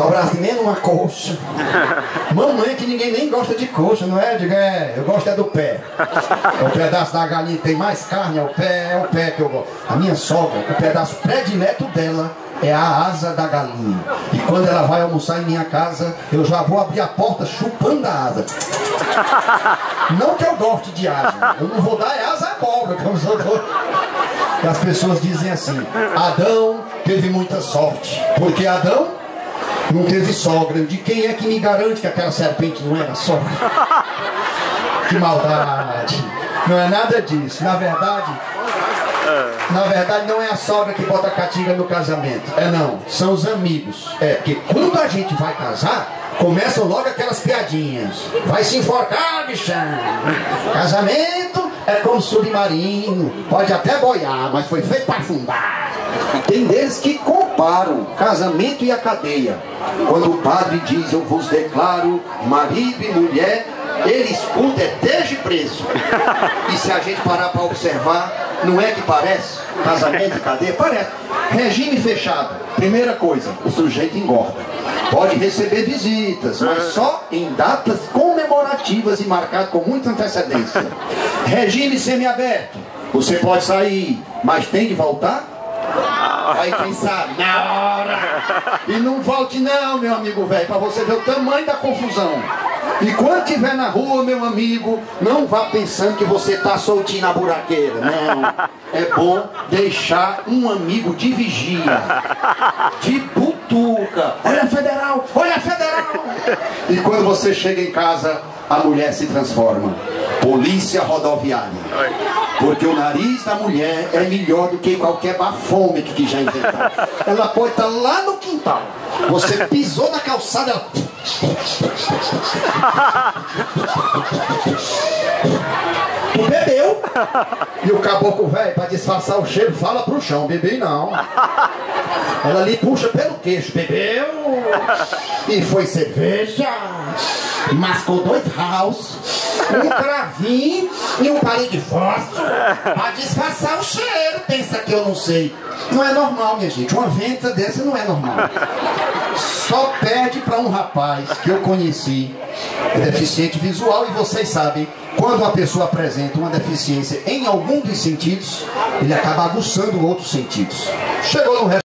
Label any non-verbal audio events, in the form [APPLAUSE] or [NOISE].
Sobrasse menos uma coxa. [LAUGHS] Mamãe que ninguém nem gosta de coxa, não é? Diga, é, eu gosto é do pé. O pedaço da galinha que tem mais carne é o pé, é o pé que eu gosto. A minha sogra, o pedaço predileto dela é a asa da galinha. E quando ela vai almoçar em minha casa, eu já vou abrir a porta chupando a asa. Não que eu goste de asa, eu não vou dar é asa à cobra. Que eu sou... E as pessoas dizem assim: Adão teve muita sorte, porque Adão não teve sogra. De quem é que me garante que aquela serpente não era sogra? [LAUGHS] Que maldade! Não é nada disso. Na verdade, na verdade, não é a sogra que bota a catinga no casamento. É não, são os amigos. É, porque quando a gente vai casar, começam logo aquelas piadinhas. Vai se enforcar, bichão. Casamento é como submarino. Pode até boiar, mas foi feito para afundar. Tem deles que comparam casamento e a cadeia. Quando o padre diz, eu vos declaro marido e mulher, ele escuta é desde preso. E se a gente parar para observar, não é que parece? Casamento e cadeia? Parece. Regime fechado. Primeira coisa, o sujeito engorda. Pode receber visitas, mas só em datas comemorativas e marcado com muita antecedência. Regime semiaberto. Você pode sair, mas tem que voltar? Aí quem sabe, na hora. E não volte não, meu amigo velho, para você ver o tamanho da confusão. E quando estiver na rua, meu amigo, não vá pensando que você está soltinho na buraqueira. Não. É bom deixar um amigo de vigia, de butuca. Olha a federal, olha a federal. E quando você chega em casa, a mulher se transforma. Polícia rodoviária. Porque o nariz da mulher é melhor do que qualquer bafômetro que já inventaram. Ela pode estar lá no quintal. Você pisou na calçada. Tu bebeu. E o caboclo velho, para disfarçar o cheiro, fala pro chão, bebi não. Ela ali puxa pelo queixo, bebeu. E foi cerveja. Mascou dois house, um cravinho e um palito de fósforo. Pra disfarçar o cheiro. Pensa que eu não sei. Não é normal, minha gente. Uma venta dessa não é normal. Só perde para um rapaz que eu conheci. É deficiente visual e vocês sabem quando uma pessoa apresenta uma deficiência em algum dos sentidos, ele acaba aguçando outros sentidos. Chegou no